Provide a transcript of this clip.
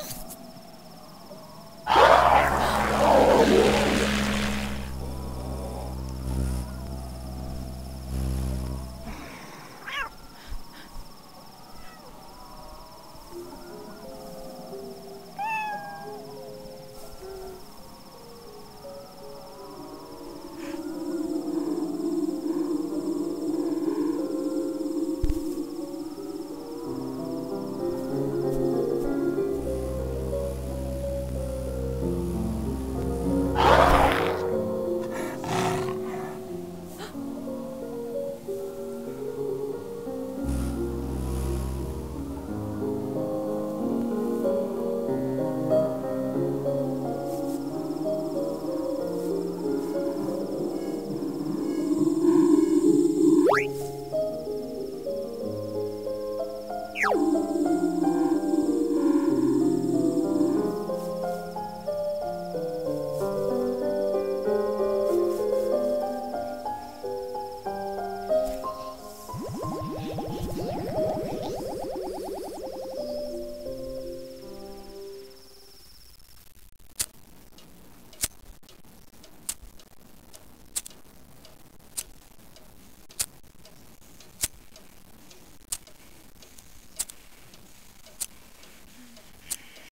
Huh?